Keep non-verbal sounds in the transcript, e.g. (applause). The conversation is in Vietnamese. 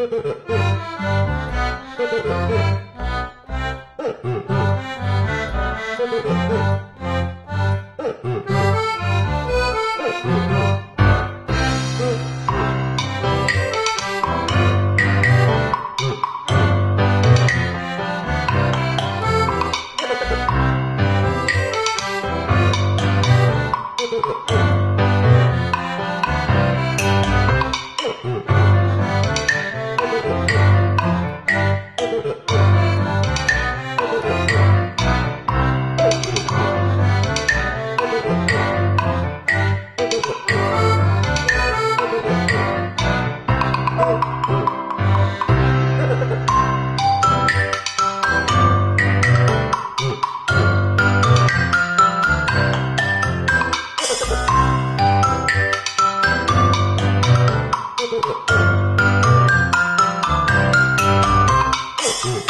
Thank (laughs) (laughs) you. Ooh.